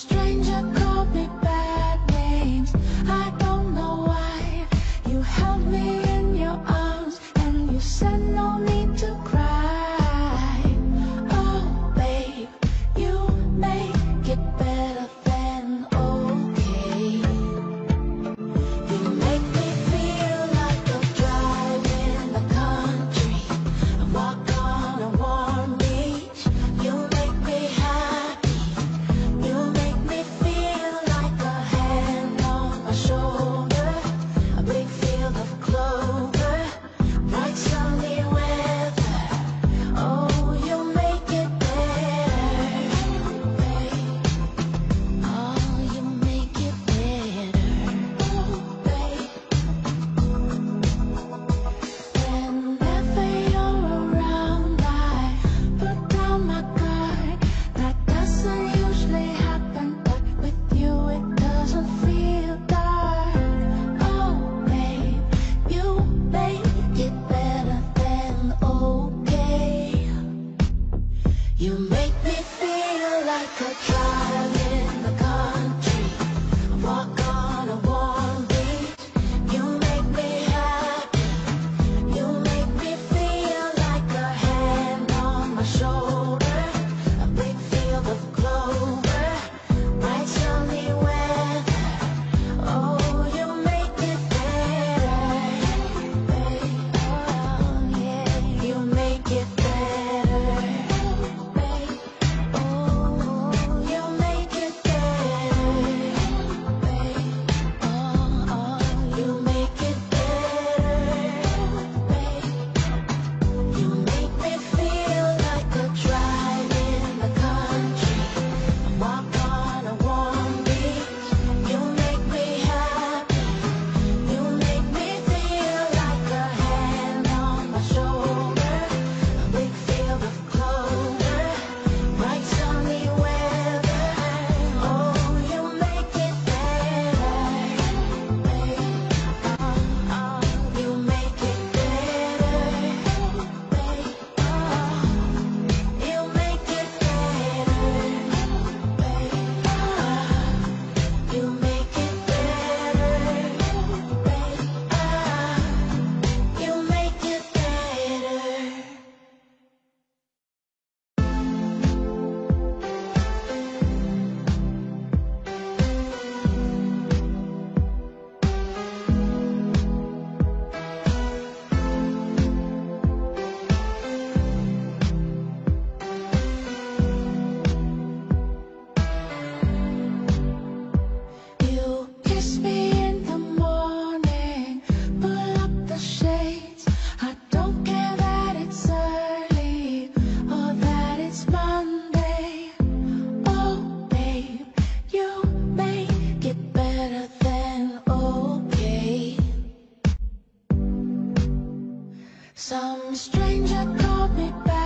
Stranger called me bad Some stranger called me back.